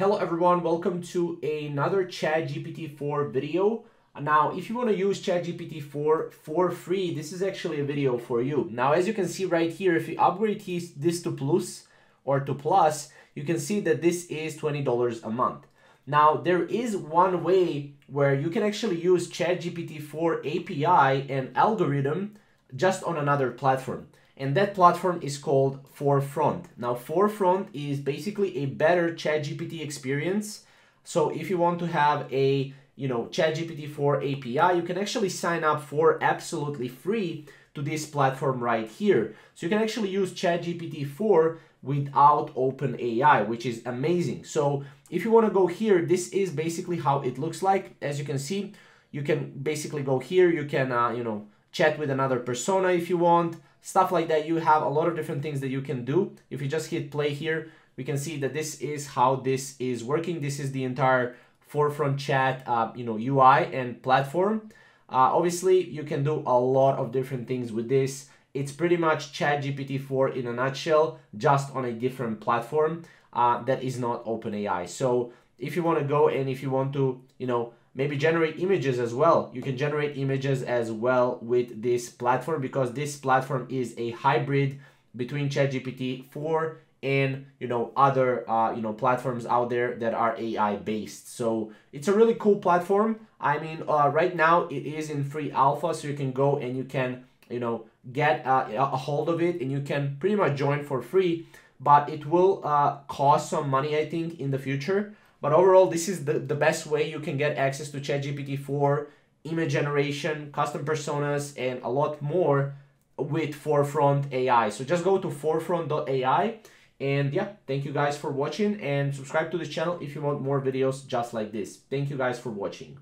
Hello everyone, welcome to another ChatGPT 4 video. Now, if you want to use ChatGPT 4 for free, this is actually a video for you. Now, as you can see right here, if you upgrade this to Plus or to Plus, you can see that this is $20 a month. Now, there is one way where you can actually use ChatGPT 4 API and algorithm just on another platform and that platform is called Forefront. Now, Forefront is basically a better ChatGPT experience. So if you want to have a you know ChatGPT 4 API, you can actually sign up for absolutely free to this platform right here. So you can actually use ChatGPT 4 without OpenAI, which is amazing. So if you want to go here, this is basically how it looks like. As you can see, you can basically go here. You can uh, you know chat with another persona if you want stuff like that. You have a lot of different things that you can do. If you just hit play here, we can see that this is how this is working. This is the entire forefront chat, uh, you know, UI and platform. Uh, obviously, you can do a lot of different things with this. It's pretty much ChatGPT 4 in a nutshell, just on a different platform uh, that is not OpenAI. So if you want to go and if you want to, you know, maybe generate images as well. You can generate images as well with this platform because this platform is a hybrid between ChatGPT 4 and you know other uh, you know platforms out there that are AI based. So it's a really cool platform. I mean, uh, right now it is in free alpha, so you can go and you can you know get uh, a hold of it and you can pretty much join for free. But it will uh, cost some money, I think, in the future. But overall, this is the, the best way you can get access to ChatGPT 4, image generation, custom personas, and a lot more with Forefront AI. So just go to forefront.ai. And yeah, thank you guys for watching and subscribe to this channel if you want more videos just like this. Thank you guys for watching.